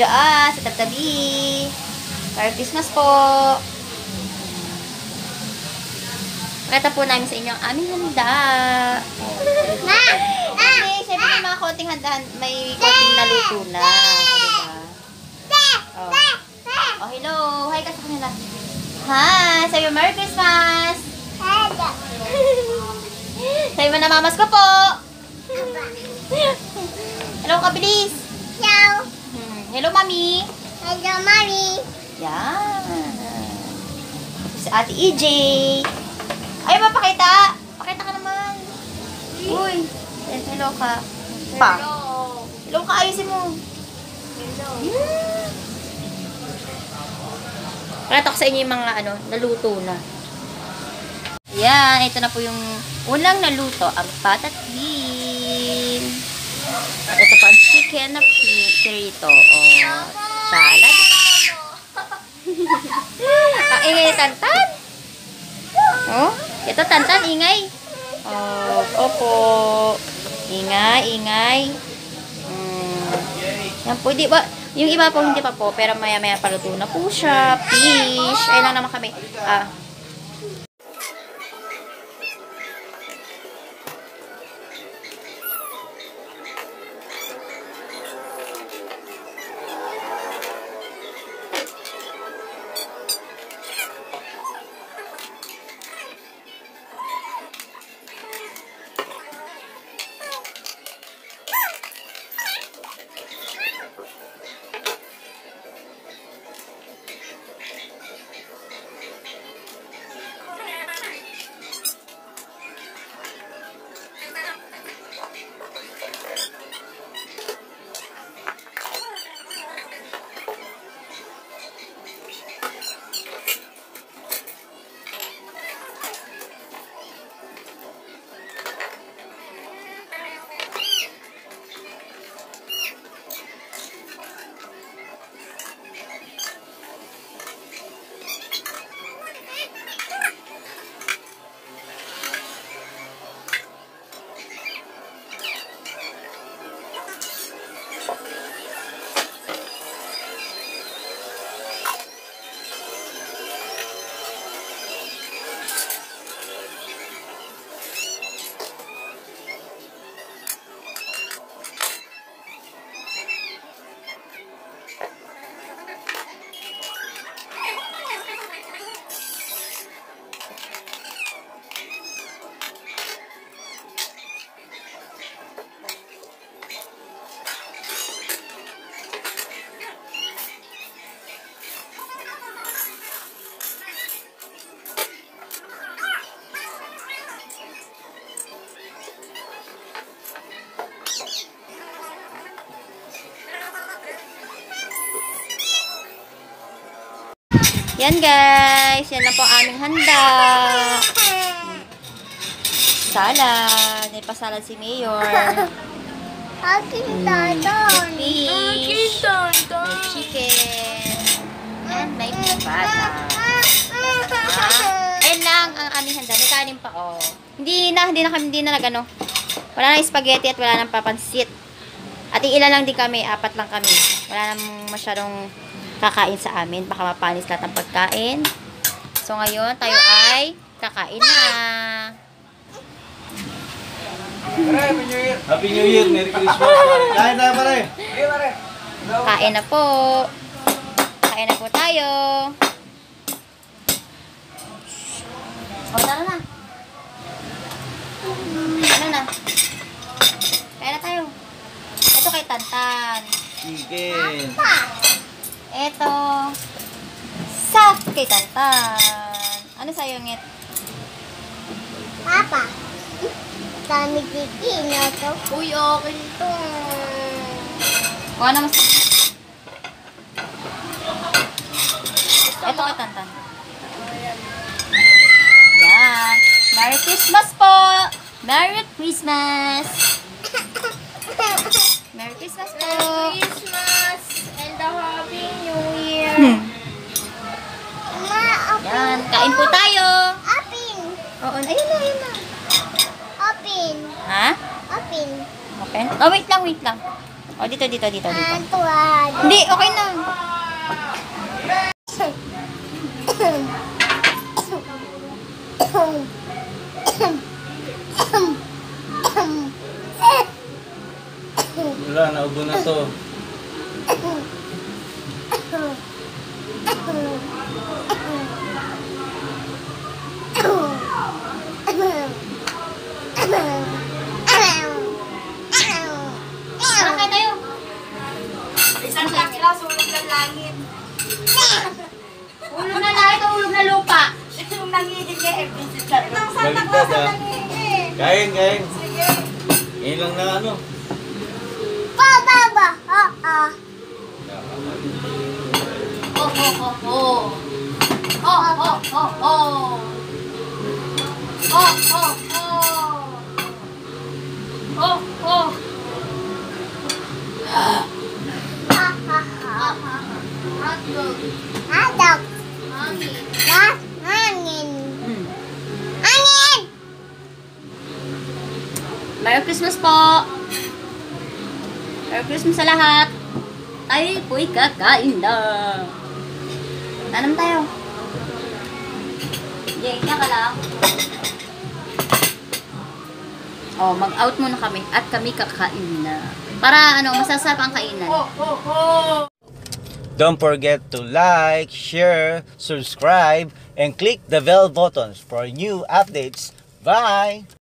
dyan sa tabi. Merry Christmas po. Pakita po namin sa inyo ang aming handa. Ma! Okay, syempre may mga konting handa, may konting naluto na. O, diba? Oh. oh, hello. Hi ka sa kanila. Hi! Sabi mo, Merry Christmas! Sabi mo na mamas ko po! Hello, kabilis! Ciao! Hmm. Hello, mami! Hello, Mommy! Yan. Si Ate EJ. Ayaw mapakita. Pakita ka naman. Uy. Hello ka. Pa. Hello ka. Ayusin mo. Hmm. Pakita ko sa inyo yung mga ano, naluto na. Yan. Ito na po yung unang naluto. Ang patat bean. At ito ang chicken na pi- pirito. O, salad. Ang ingay ni Tantan. Oh, ito Tantan, ingay. Oh, opo. Ingay, ingay. Mm. Yan po, di ba? Yung iba po hindi pa po, pero maya-maya paluto na po siya. Fish. Ayun lang naman kami. Ah, Yan guys, yan lang po ang aming handa. Salad. May pasalad si Mayor. Aking dadon! Fish. May chicken. And may pata. Ayun lang ang aming handa. May kanin pa, oh. Hindi na, hindi na kami, hindi na nagano. Wala nang spaghetti at wala nang papansit. At ilan lang din kami, apat lang kami. Wala nang masyadong kakain sa amin. Baka mapanis lahat ng pagkain. So ngayon, tayo ay kakain na. Happy New Year! Happy New Year, Merry Christmas. Kain tayo pare! Kain na po. Kain na po tayo. O, tara na. Ano na? Kain na tayo. Ito kay Tantan. Chicken. Ito. Sa kay Tantan. Ano sa'yo, Ngit? Papa! Dami tiki na to. Uy, okay ito. Kuha na mas... Ito kay Tantan. Yan. Merry Christmas po! Merry Christmas! Merry Christmas po! Christmas and a Happy New Year! Ma, Yan. Kain po tayo! Apin! Oo, ayun na, ayun na. Apin! Ha? Apin! Open? Oh, wait lang, wait lang. O, dito, dito, dito, dito. Tuwan. Hindi, okay na. Wala, naubo na to. Tara, kain tayo. Isang takla, sulog ng langit. Ulog na langit o ulog na lupa? Yung nangihingi, eh, visit ka. Nang Santa Baliktad, Claus ang ah. nangihingi. Kain, kain. Sige. Ngayon lang na ano. Pa, ba, ba? Ah, ah. Oh, oh, oh, oh. Oh, oh, oh, oh. Oh, oh, oh. Oh, oh. Ha, ha, ha. Hotdog. Hadok. Hangin. Gas, hangin. Mm. Hangin! Merry Christmas po! Merry Christmas sa lahat! Tayo po'y kakain na! Tanam tayo! Yay, ka lang. Oh, mag-out muna kami at kami kakain na. Para ano, masasarap ang kainan. Don't forget to like, share, subscribe, and click the bell buttons for new updates. Bye!